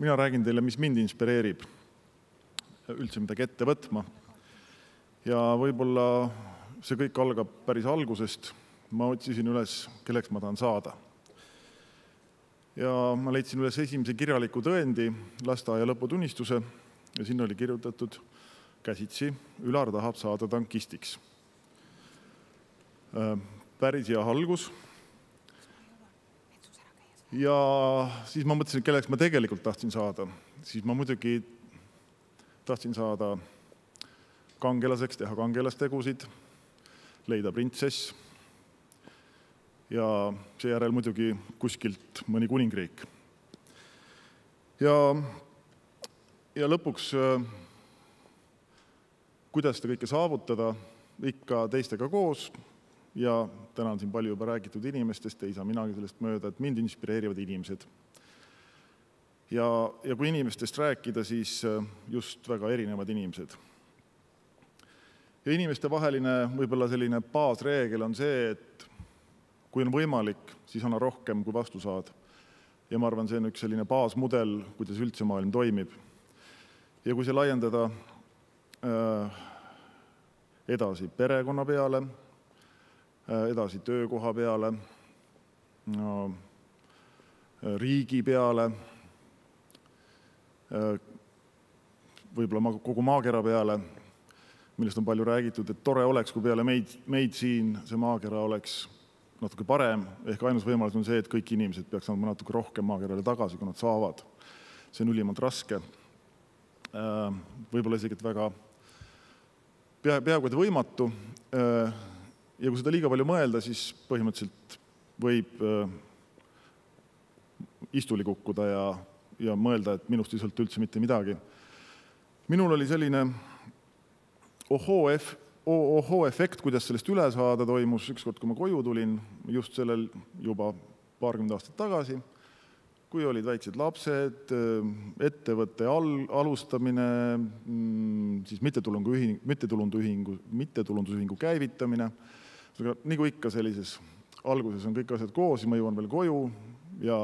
mina räägin teile, mis mind inspireerib üldse midagi ette võtma. ja võib-olla see kõik algab päris algusest. ma otsisin üles, kelleks ma tahan saada. ja ma leidsin üles esimese kirjaliku tõendi, lasteaia lõputunnistuse ja sinna oli kirjutatud käsitsi, Ülar tahab saada tankistiks. päris hea algus ja siis ma mõtlesin, kelleks ma tegelikult tahtsin saada, siis ma muidugi tahtsin saada kangelaseks, teha kangelastegusid, leida printsess. Ja seejärel muidugi kuskilt mõni kuningriik. ja, ja lõpuks, kuidas seda kõike saavutada, ikka teistega koos ja täna on siin palju juba räägitud inimestest, ei saa minagi sellest mööda, et mind inspireerivad inimesed. ja, ja kui inimestest rääkida, siis äh, just väga erinevad inimesed. ja inimestevaheline võib-olla selline baasreegel on see, et kui on võimalik, siis anna rohkem, kui vastu saad. ja ma arvan, see on üks selline baasmudel, kuidas üldse maailm toimib. ja kui see laiendada äh, edasi perekonna peale edasi töökoha peale, äh, riigi peale, äh, võib-olla kogu maakera peale, millest on palju räägitud, et tore oleks, kui peale meid, meid siin see maakera oleks natuke parem, ehk ainus võimalus on see, et kõik inimesed peaks andma natuke rohkem maakerale tagasi, kui nad saavad. see on ülimalt raske. võib-olla isegi, et väga pea, peaaegu et võimatu ja kui seda liiga palju mõelda, siis põhimõtteliselt võib äh, istuli kukkuda ja, ja mõelda, et minust ei sõltu üldse mitte midagi. minul oli selline ohoo-ef-, ohoo-efekt, kuidas sellest üle saada, toimus ükskord, kui ma koju tulin, just sellel juba paarkümmend aastat tagasi, kui olid väiksed lapsed, äh, ettevõtte al-, alustamine, mm, siis mittetulundusühing, mittetulundusühingu, mittetulundusühingu käivitamine nagu ikka sellises alguses on kõik asjad koos ja ma jõuan veel koju ja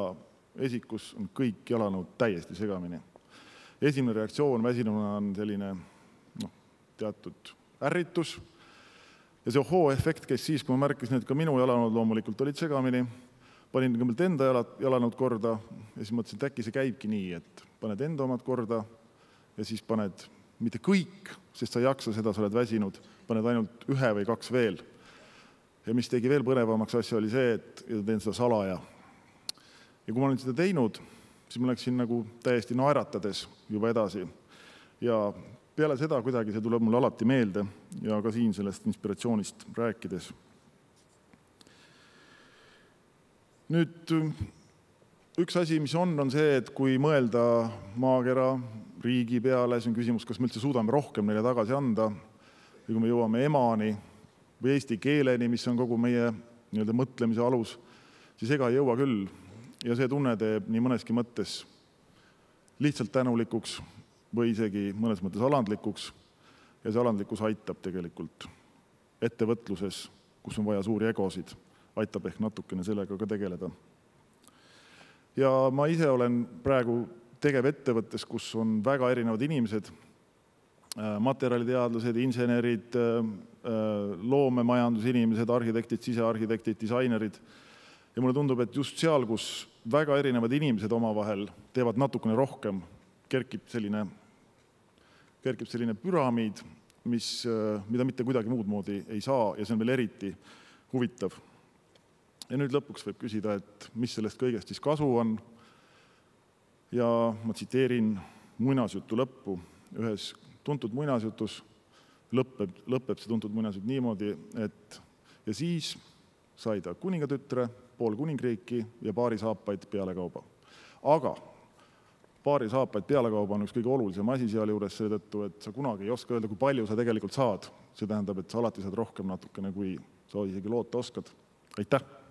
esikus on kõik jalanud täiesti segamini. esimene reaktsioon väsinuna on selline noh, teatud ärritus ja see ohoo-efekt käis siis, kui ma märkasin, et ka minu jalanud loomulikult olid segamini. panin kõigepealt enda jalad, jalanud korda ja siis mõtlesin, et äkki see käibki nii, et paned enda omad korda ja siis paned mitte kõik, sest sa ei jaksa seda, sa oled väsinud, paned ainult ühe või kaks veel ja mis tegi veel põnevamaks asja, oli see, et teen seda salaja. ja kui ma olin seda teinud, siis ma läksin nagu täiesti naeratades juba edasi. ja peale seda kuidagi see tuleb mulle alati meelde ja ka siin sellest inspiratsioonist rääkides. nüüd üks asi, mis on, on see, et kui mõelda maakera, riigi peale, siis on küsimus, kas me üldse suudame rohkem neile tagasi anda või kui me jõuame emani või eesti keeleni, mis on kogu meie nii-öelda mõtlemise alus, siis ega ei jõua küll. ja see tunne teeb nii mõneski mõttes lihtsalt tänulikuks või isegi mõnes mõttes alandlikuks. ja see alandlikkus aitab tegelikult ettevõtluses, kus on vaja suuri egosid, aitab ehk natukene sellega ka tegeleda. ja ma ise olen praegu tegevettevõttes, kus on väga erinevad inimesed materjaliteadlased, insenerid, äh, äh, loomemajandusinimesed, arhitektid, sisearhitektid, disainerid. ja mulle tundub, et just seal, kus väga erinevad inimesed omavahel teevad natukene rohkem, kerkib selline, kerkib selline püramiid, mis, mida mitte kuidagi muud moodi ei saa ja see on veel eriti huvitav. ja nüüd lõpuks võib küsida, et mis sellest kõigest siis kasu on. ja ma tsiteerin muinasjutu lõppu ühes tuntud muinasjutus lõpeb, lõpeb see tuntud muinasjutt niimoodi, et ja siis sai ta kuningatütre, pool kuningriiki ja paari saapaid pealekauba. aga paari saapaid pealekauba on üks kõige olulisem asi sealjuures seetõttu, et sa kunagi ei oska öelda, kui palju sa tegelikult saad. see tähendab, et sa alati saad rohkem natukene, kui sa isegi loota oskad. aitäh!